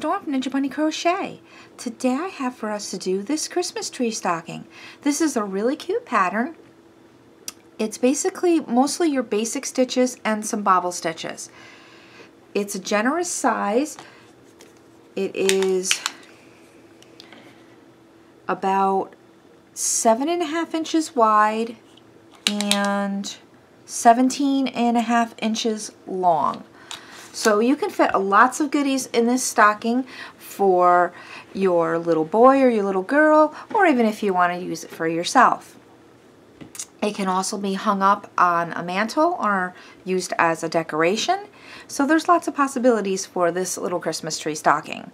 Storm Ninja Bunny Crochet. Today I have for us to do this Christmas tree stocking. This is a really cute pattern. It's basically mostly your basic stitches and some bobble stitches. It's a generous size. It is about seven and a half inches wide and 17 and a half inches long. So you can fit lots of goodies in this stocking for your little boy or your little girl, or even if you want to use it for yourself. It can also be hung up on a mantle or used as a decoration. So there's lots of possibilities for this little Christmas tree stocking.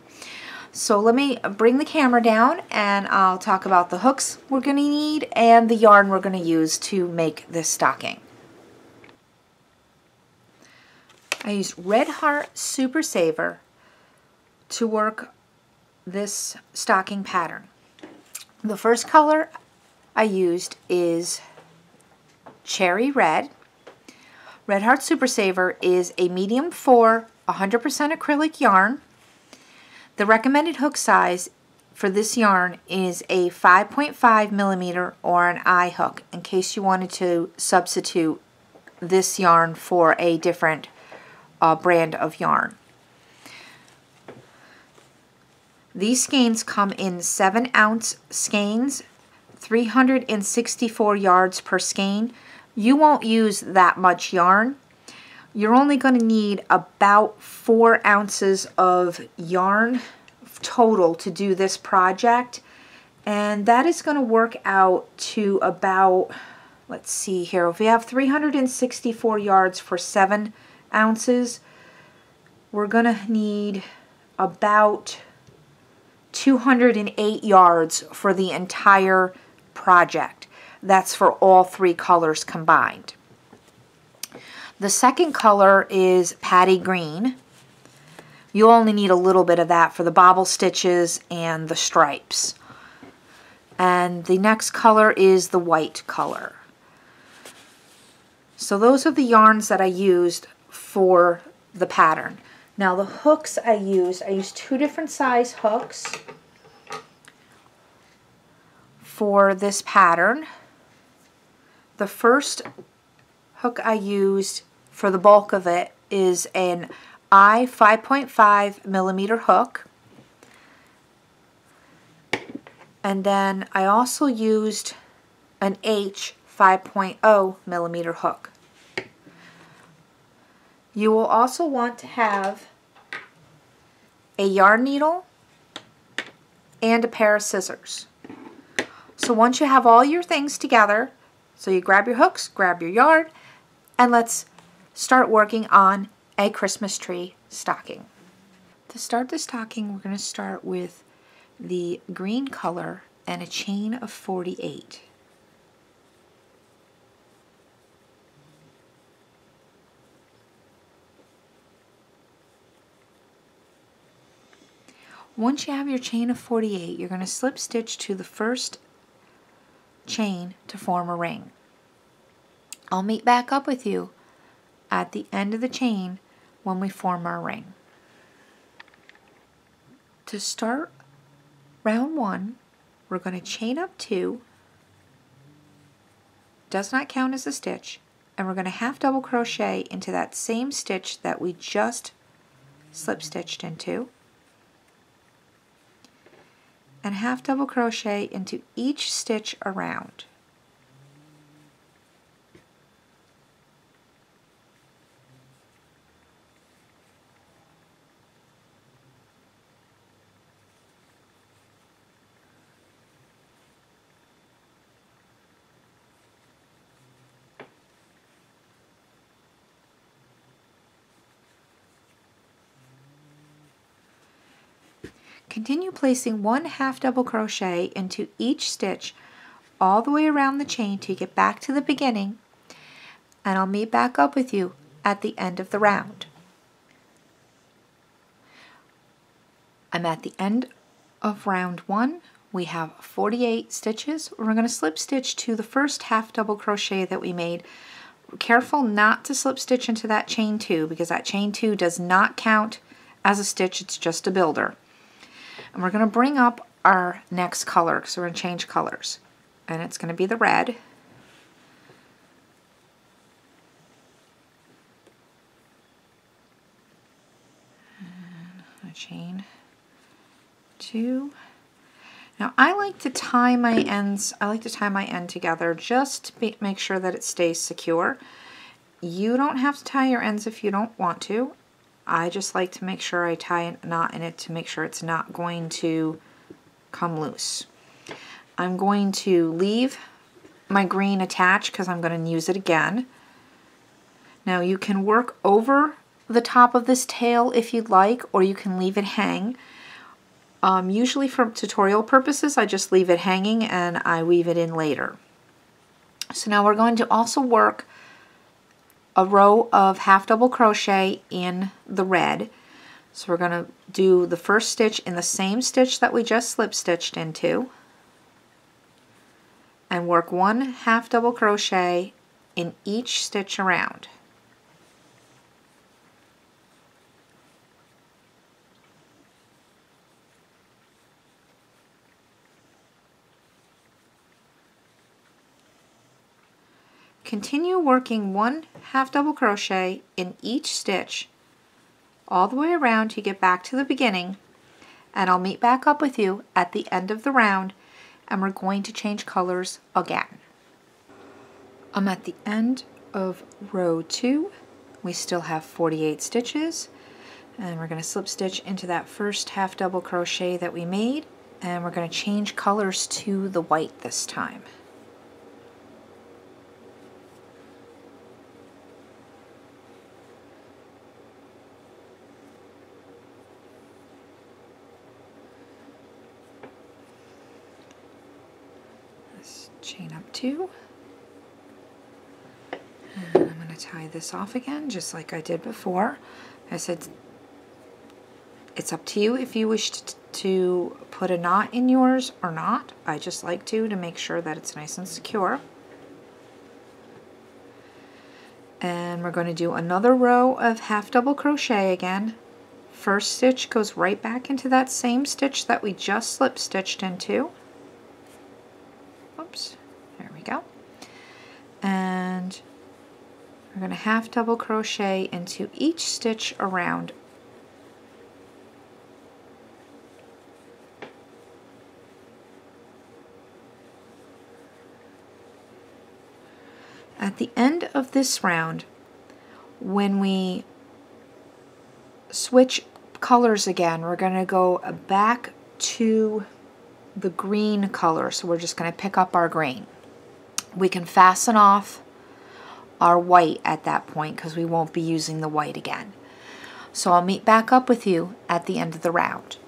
So let me bring the camera down and I'll talk about the hooks we're going to need and the yarn we're going to use to make this stocking. I used Red Heart Super Saver to work this stocking pattern. The first color I used is Cherry Red. Red Heart Super Saver is a medium 4 100% acrylic yarn. The recommended hook size for this yarn is a 5.5 millimeter or an I hook in case you wanted to substitute this yarn for a different uh, brand of yarn. These skeins come in 7 ounce skeins, 364 yards per skein. You won't use that much yarn. You're only going to need about 4 ounces of yarn total to do this project. And that is going to work out to about, let's see here, if we have 364 yards for 7 ounces, we're going to need about 208 yards for the entire project. That's for all three colors combined. The second color is Paddy Green. You only need a little bit of that for the bobble stitches and the stripes. And the next color is the white color. So those are the yarns that I used for the pattern. Now the hooks I used, I used two different size hooks for this pattern. The first hook I used for the bulk of it is an I 5.5 millimeter hook. And then I also used an H 5.0 millimeter hook. You will also want to have a yarn needle and a pair of scissors. So once you have all your things together, so you grab your hooks, grab your yarn, and let's start working on a Christmas tree stocking. To start the stocking, we're going to start with the green color and a chain of 48. Once you have your chain of 48, you're going to slip stitch to the first chain to form a ring. I'll meet back up with you at the end of the chain when we form our ring. To start round one, we're going to chain up two, does not count as a stitch, and we're going to half double crochet into that same stitch that we just slip stitched into and half double crochet into each stitch around. Continue placing one half double crochet into each stitch all the way around the chain to get back to the beginning and I'll meet back up with you at the end of the round. I'm at the end of round one. We have 48 stitches. We're going to slip stitch to the first half double crochet that we made. Careful not to slip stitch into that chain two because that chain two does not count as a stitch, it's just a builder. And we're going to bring up our next color, so we're going to change colors. And it's going to be the red. Chain two. Now I like to tie my ends, I like to tie my end together just to make sure that it stays secure. You don't have to tie your ends if you don't want to. I just like to make sure I tie a knot in it to make sure it's not going to come loose. I'm going to leave my green attached because I'm going to use it again. Now you can work over the top of this tail if you'd like or you can leave it hang. Um, usually for tutorial purposes I just leave it hanging and I weave it in later. So now we're going to also work a row of half double crochet in the red. So we're going to do the first stitch in the same stitch that we just slip stitched into and work one half double crochet in each stitch around. Continue working one half double crochet in each stitch all the way around to get back to the beginning and I'll meet back up with you at the end of the round and we're going to change colors again. I'm at the end of row two. We still have 48 stitches and we're going to slip stitch into that first half double crochet that we made and we're going to change colors to the white this time. chain up two. And I'm going to tie this off again just like I did before. I said it's up to you if you wish to put a knot in yours or not. I just like to to make sure that it's nice and secure. And we're going to do another row of half double crochet again. First stitch goes right back into that same stitch that we just slip stitched into. Oops, there we go. And we're going to half double crochet into each stitch around At the end of this round, when we switch colors again, we're going to go back to the green color. So we're just going to pick up our green. We can fasten off our white at that point because we won't be using the white again. So I'll meet back up with you at the end of the round.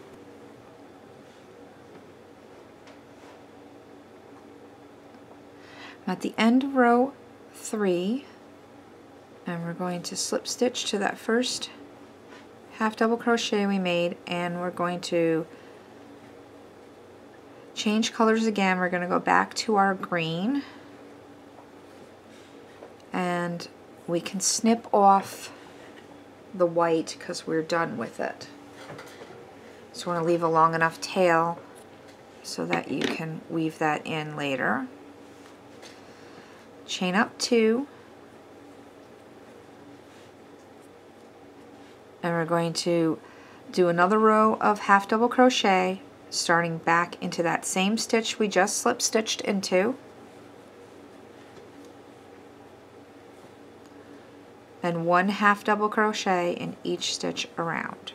I'm at the end of row three and we're going to slip stitch to that first half double crochet we made and we're going to change colors again. We're going to go back to our green and we can snip off the white because we're done with it. So going to leave a long enough tail so that you can weave that in later. Chain up two and we're going to do another row of half double crochet starting back into that same stitch we just slip stitched into and one half double crochet in each stitch around.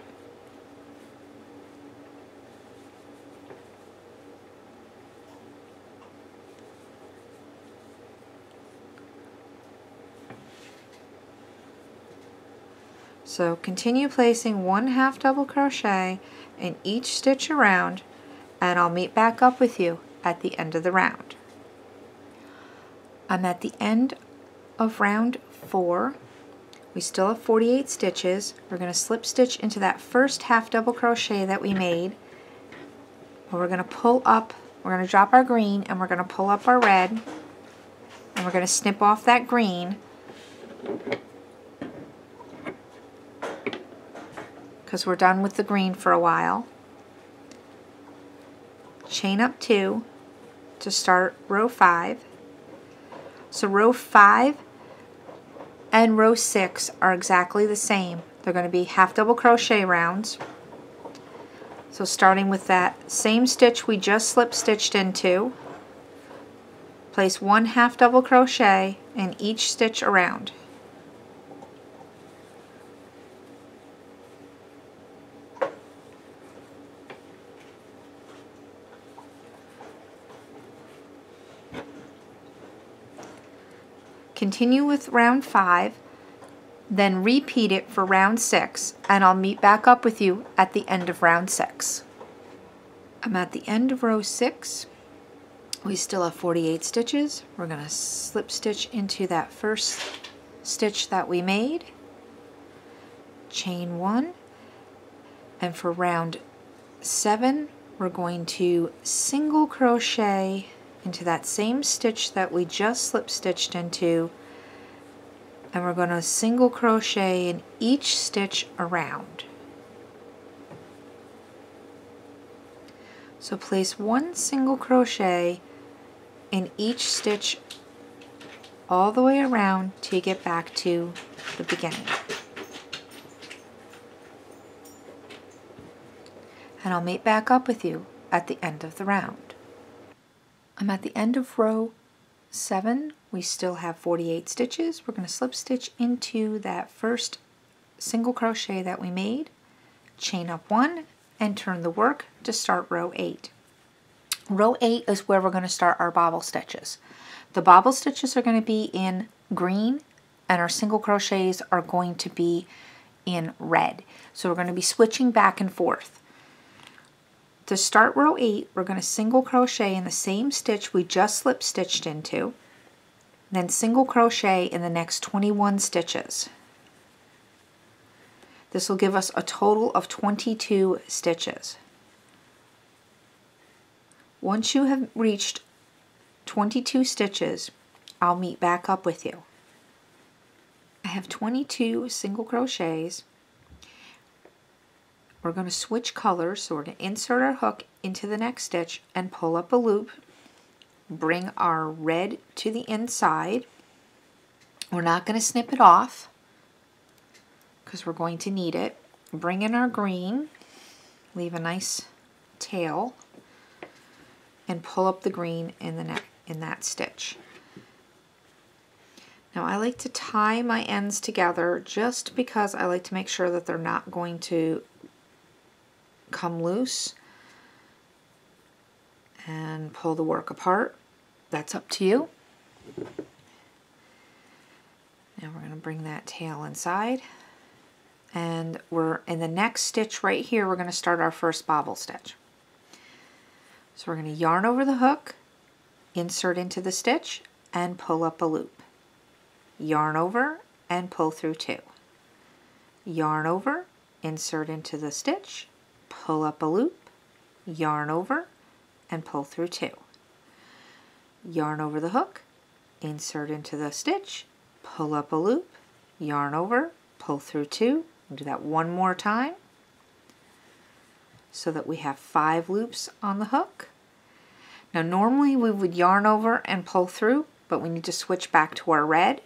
So continue placing one half double crochet in each stitch around and I'll meet back up with you at the end of the round. I'm at the end of round four. We still have 48 stitches. We're going to slip stitch into that first half double crochet that we made. we're going to pull up, we're going to drop our green and we're going to pull up our red and we're going to snip off that green because we're done with the green for a while. Chain up two to start row five. So row five and row six are exactly the same. They're going to be half double crochet rounds. So starting with that same stitch we just slip stitched into, place one half double crochet in each stitch around. Continue with round five, then repeat it for round six, and I'll meet back up with you at the end of round six. I'm at the end of row six. We still have 48 stitches. We're going to slip stitch into that first stitch that we made, chain one, and for round seven, we're going to single crochet into that same stitch that we just slip stitched into and we're going to single crochet in each stitch around. So place one single crochet in each stitch all the way around till you get back to the beginning. And I'll meet back up with you at the end of the round. I'm at the end of row 7. We still have 48 stitches. We're going to slip stitch into that first single crochet that we made, chain up one, and turn the work to start row 8. Row 8 is where we're going to start our bobble stitches. The bobble stitches are going to be in green and our single crochets are going to be in red. So we're going to be switching back and forth. To start row 8, we're going to single crochet in the same stitch we just slip stitched into, then single crochet in the next 21 stitches. This will give us a total of 22 stitches. Once you have reached 22 stitches, I'll meet back up with you. I have 22 single crochets we're going to switch colors, so we're going to insert our hook into the next stitch and pull up a loop. Bring our red to the inside. We're not going to snip it off because we're going to need it. Bring in our green, leave a nice tail, and pull up the green in the in that stitch. Now I like to tie my ends together just because I like to make sure that they're not going to come loose and pull the work apart. That's up to you. Now we're going to bring that tail inside and we're in the next stitch right here we're going to start our first bobble stitch. So we're going to yarn over the hook, insert into the stitch and pull up a loop. Yarn over and pull through two. Yarn over, insert into the stitch pull up a loop, yarn over, and pull through two. Yarn over the hook, insert into the stitch, pull up a loop, yarn over, pull through two. Do that one more time so that we have five loops on the hook. Now normally we would yarn over and pull through, but we need to switch back to our red.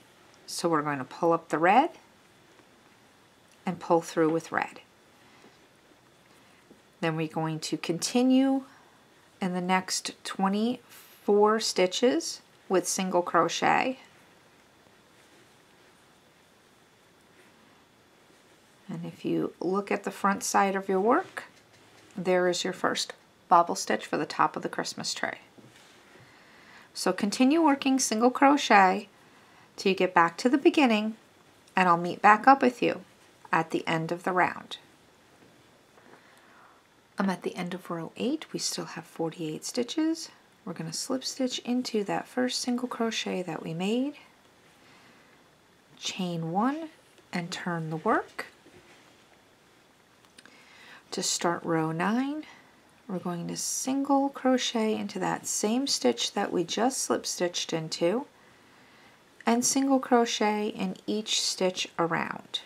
So we're going to pull up the red and pull through with red. Then we're going to continue in the next 24 stitches with single crochet. And if you look at the front side of your work, there is your first bobble stitch for the top of the Christmas tree. So continue working single crochet till you get back to the beginning and I'll meet back up with you at the end of the round. I'm at the end of row 8. We still have 48 stitches. We're going to slip stitch into that first single crochet that we made. Chain 1 and turn the work. To start row 9, we're going to single crochet into that same stitch that we just slip stitched into and single crochet in each stitch around.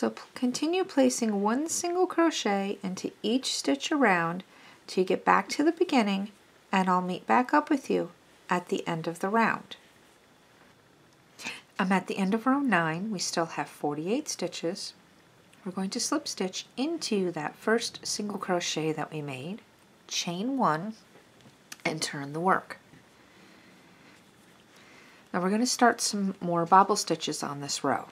So continue placing one single crochet into each stitch around till you get back to the beginning and I'll meet back up with you at the end of the round. I'm at the end of row 9. We still have 48 stitches. We're going to slip stitch into that first single crochet that we made, chain 1, and turn the work. Now we're going to start some more bobble stitches on this row.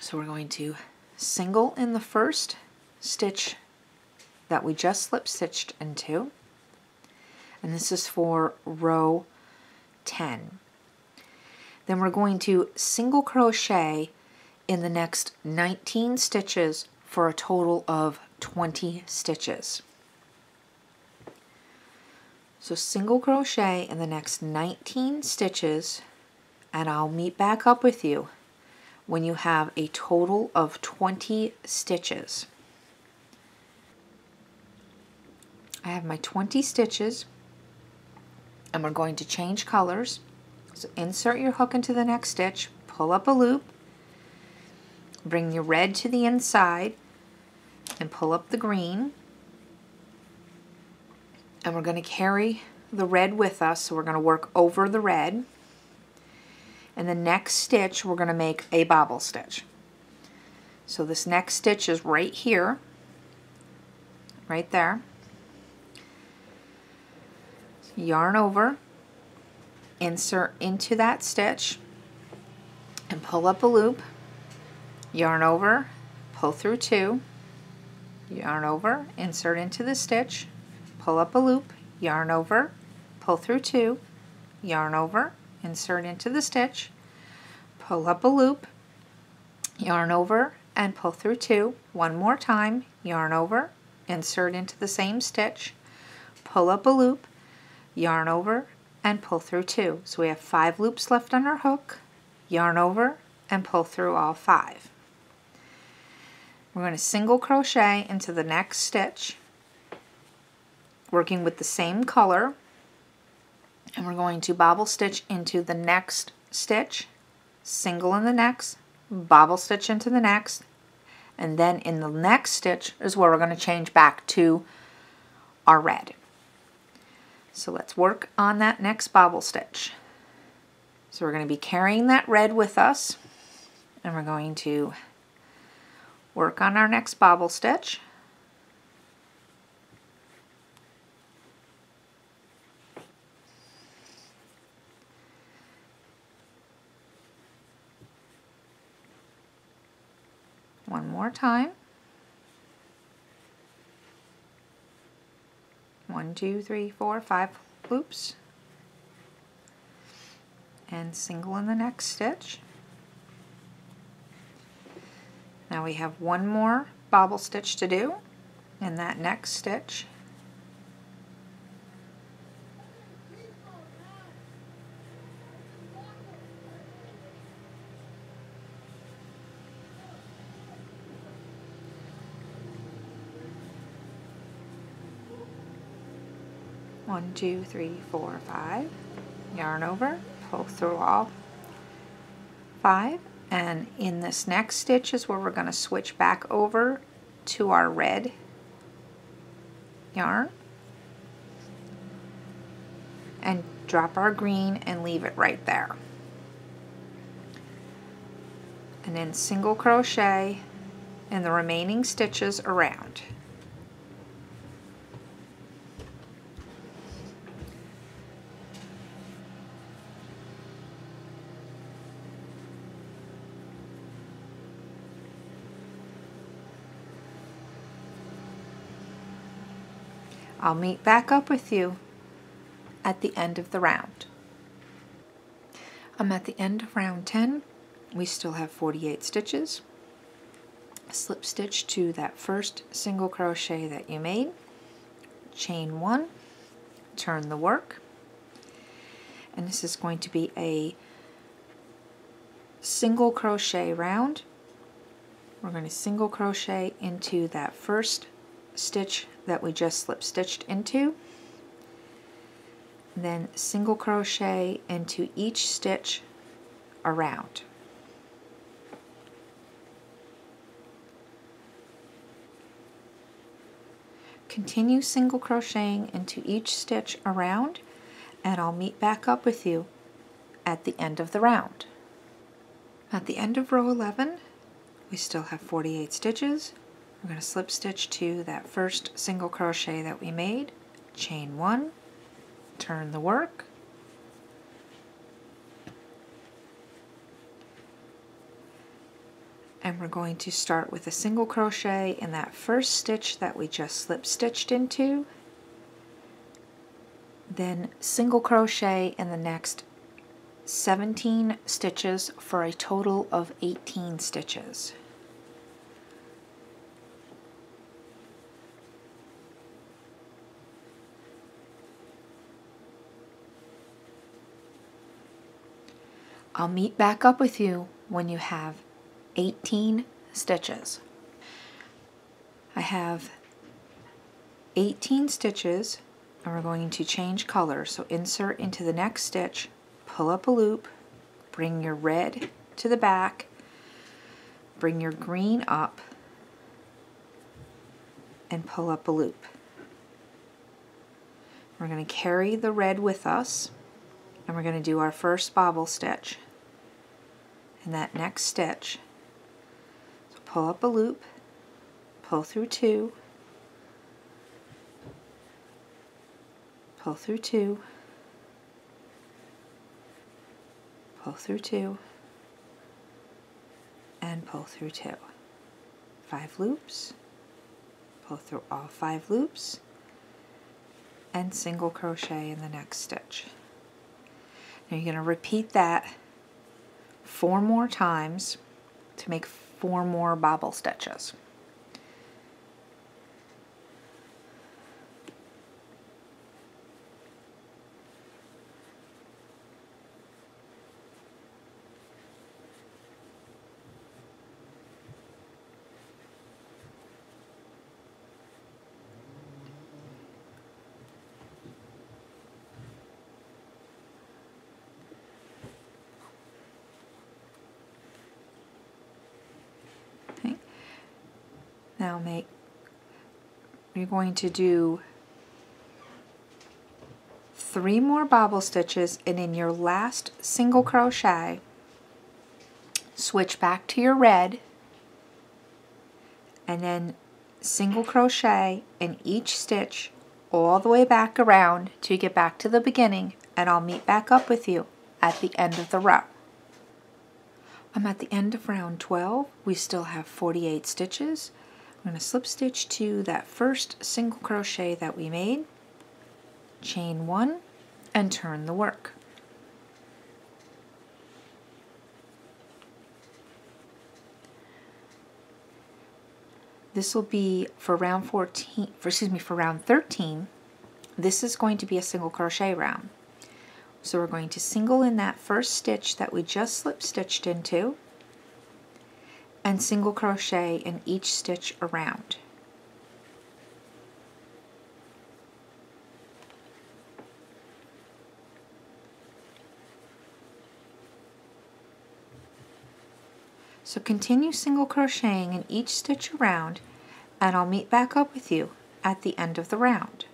So we're going to single in the first stitch that we just slip stitched into and this is for row 10. Then we're going to single crochet in the next 19 stitches for a total of 20 stitches. So single crochet in the next 19 stitches and I'll meet back up with you when you have a total of 20 stitches. I have my 20 stitches and we're going to change colors. So insert your hook into the next stitch, pull up a loop, bring your red to the inside, and pull up the green. And we're going to carry the red with us, so we're going to work over the red. And the next stitch, we're going to make a bobble stitch. So this next stitch is right here, right there. Yarn over, insert into that stitch, and pull up a loop, yarn over, pull through two, yarn over, insert into the stitch, pull up a loop, yarn over, pull through two, yarn over, insert into the stitch, pull up a loop, yarn over, and pull through two. One more time, yarn over, insert into the same stitch, pull up a loop, yarn over, and pull through two. So we have five loops left on our hook, yarn over, and pull through all five. We're going to single crochet into the next stitch, working with the same color, and we're going to bobble stitch into the next stitch, single in the next, bobble stitch into the next, and then in the next stitch is where we're going to change back to our red. So let's work on that next bobble stitch. So we're going to be carrying that red with us and we're going to work on our next bobble stitch. One more time. one, two, three, four, five loops and single in the next stitch. Now we have one more bobble stitch to do in that next stitch. One, two, three, four, five. Yarn over, pull through all five, and in this next stitch is where we're going to switch back over to our red yarn and drop our green and leave it right there. And then single crochet in the remaining stitches around. I'll meet back up with you at the end of the round. I'm at the end of round 10. We still have 48 stitches. Slip stitch to that first single crochet that you made. Chain one, turn the work. And this is going to be a single crochet round. We're going to single crochet into that first stitch that we just slip stitched into. Then single crochet into each stitch around. Continue single crocheting into each stitch around and I'll meet back up with you at the end of the round. At the end of row 11, we still have 48 stitches, we're going to slip stitch to that first single crochet that we made, chain one, turn the work, and we're going to start with a single crochet in that first stitch that we just slip stitched into. Then single crochet in the next 17 stitches for a total of 18 stitches. I'll meet back up with you when you have 18 stitches. I have 18 stitches and we're going to change color. So insert into the next stitch, pull up a loop, bring your red to the back, bring your green up, and pull up a loop. We're going to carry the red with us and we're going to do our first bobble stitch in that next stitch pull up a loop, pull through two, pull through two, pull through two, and pull through two. Five loops, pull through all five loops, and single crochet in the next stitch. Now you're going to repeat that four more times to make four more bobble stitches. Now make, you're going to do three more bobble stitches and in your last single crochet switch back to your red and then single crochet in each stitch all the way back around to get back to the beginning and I'll meet back up with you at the end of the row. I'm at the end of round 12. We still have 48 stitches. I'm going to slip stitch to that first single crochet that we made, chain one, and turn the work. This will be for round 14, for, excuse me, for round 13, this is going to be a single crochet round. So we're going to single in that first stitch that we just slip stitched into, and single crochet in each stitch around. So continue single crocheting in each stitch around and I'll meet back up with you at the end of the round.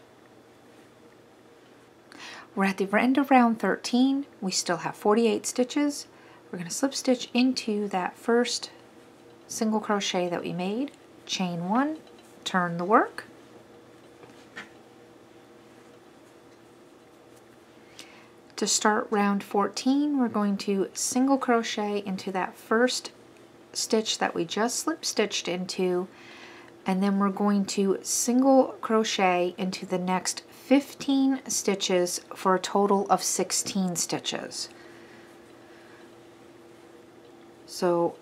We're at the end of round 13. We still have 48 stitches. We're going to slip stitch into that first single crochet that we made, chain one, turn the work, To start round 14, we're going to single crochet into that first stitch that we just slip stitched into, and then we're going to single crochet into the next 15 stitches for a total of 16 stitches. So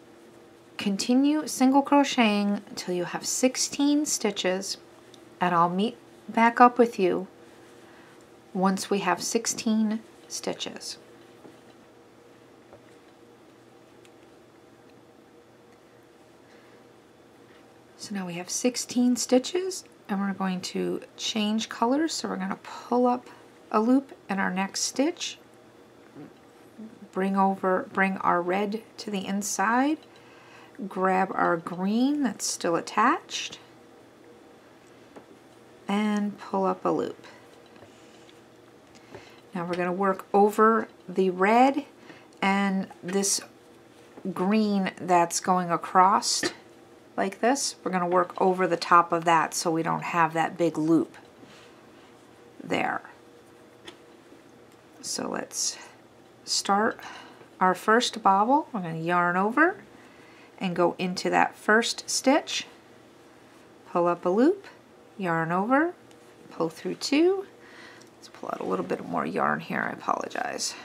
continue single crocheting until you have 16 stitches and I'll meet back up with you once we have 16 stitches. So now we have 16 stitches and we're going to change colors. So we're going to pull up a loop in our next stitch, bring over, bring our red to the inside, grab our green that's still attached, and pull up a loop. Now we're going to work over the red and this green that's going across like this. We're going to work over the top of that so we don't have that big loop there. So let's start our first bobble. We're going to yarn over and go into that first stitch, pull up a loop, yarn over, pull through two. Let's pull out a little bit more yarn here, I apologize.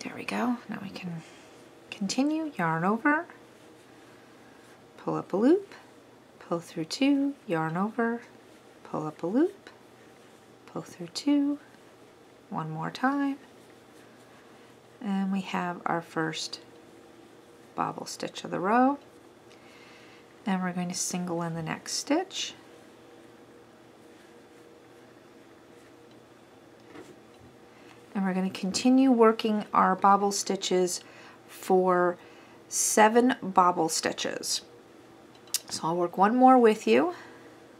There we go. Now we can continue, yarn over, pull up a loop, pull through two, yarn over, pull up a loop, pull through two, one more time, and we have our first bobble stitch of the row. And we're going to single in the next stitch. And we're going to continue working our bobble stitches for seven bobble stitches. So I'll work one more with you.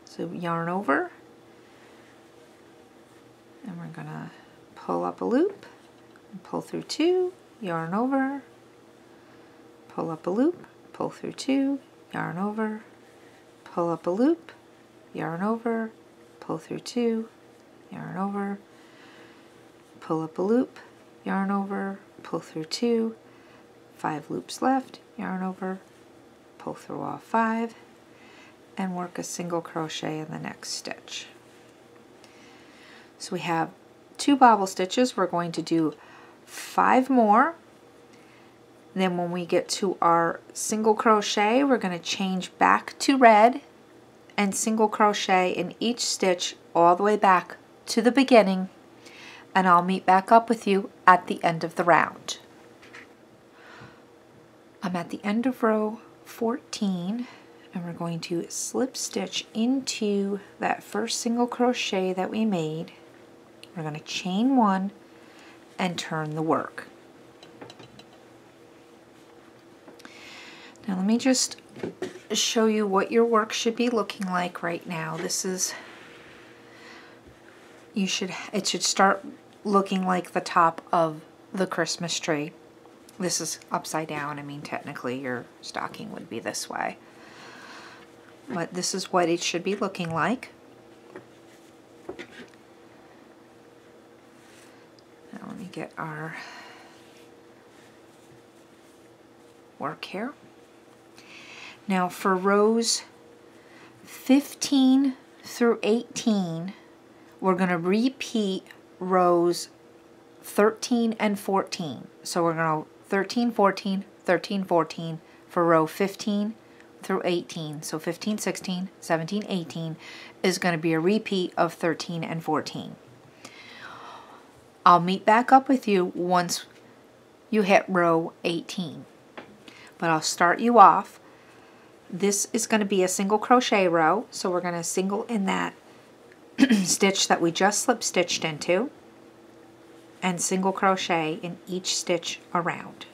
So yarn over. And we're gonna pull up a loop pull through two yarn over pull up a loop, pull through two, yarn over, pull up a loop, yarn over, pull through two, yarn over, pull up a loop, yarn over, pull through two, five loops left, yarn over, pull through all five, and work a single crochet in the next stitch. So we have two bobble stitches. We're going to do five more then when we get to our single crochet, we're going to change back to red and single crochet in each stitch all the way back to the beginning. And I'll meet back up with you at the end of the round. I'm at the end of row 14 and we're going to slip stitch into that first single crochet that we made. We're going to chain one and turn the work. Now let me just show you what your work should be looking like right now. This is, you should, it should start looking like the top of the Christmas tree. This is upside down. I mean, technically your stocking would be this way. But this is what it should be looking like. Now let me get our work here. Now for rows 15 through 18, we're going to repeat rows 13 and 14. So we're going to 13, 14, 13, 14 for row 15 through 18. So 15, 16, 17, 18 is going to be a repeat of 13 and 14. I'll meet back up with you once you hit row 18. But I'll start you off this is going to be a single crochet row, so we're going to single in that stitch that we just slip stitched into and single crochet in each stitch around.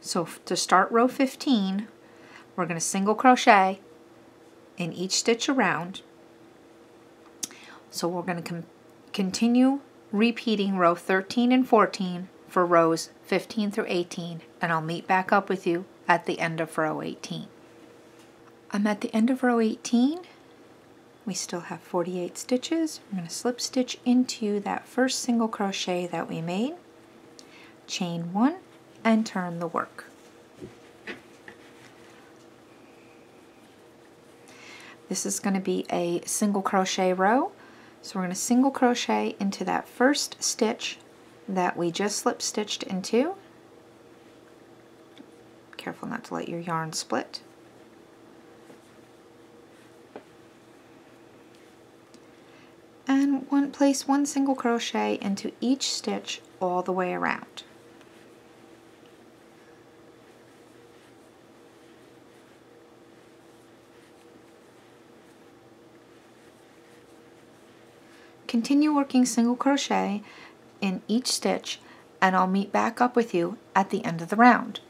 So to start row 15, we're going to single crochet in each stitch around. So we're going to continue repeating row 13 and 14 for rows 15 through 18 and I'll meet back up with you at the end of row 18. I'm at the end of row 18. We still have 48 stitches. I'm going to slip stitch into that first single crochet that we made, chain one, and turn the work. This is going to be a single crochet row. So we're going to single crochet into that first stitch that we just slip stitched into. Careful not to let your yarn split. And one place one single crochet into each stitch all the way around. Continue working single crochet in each stitch and I'll meet back up with you at the end of the round.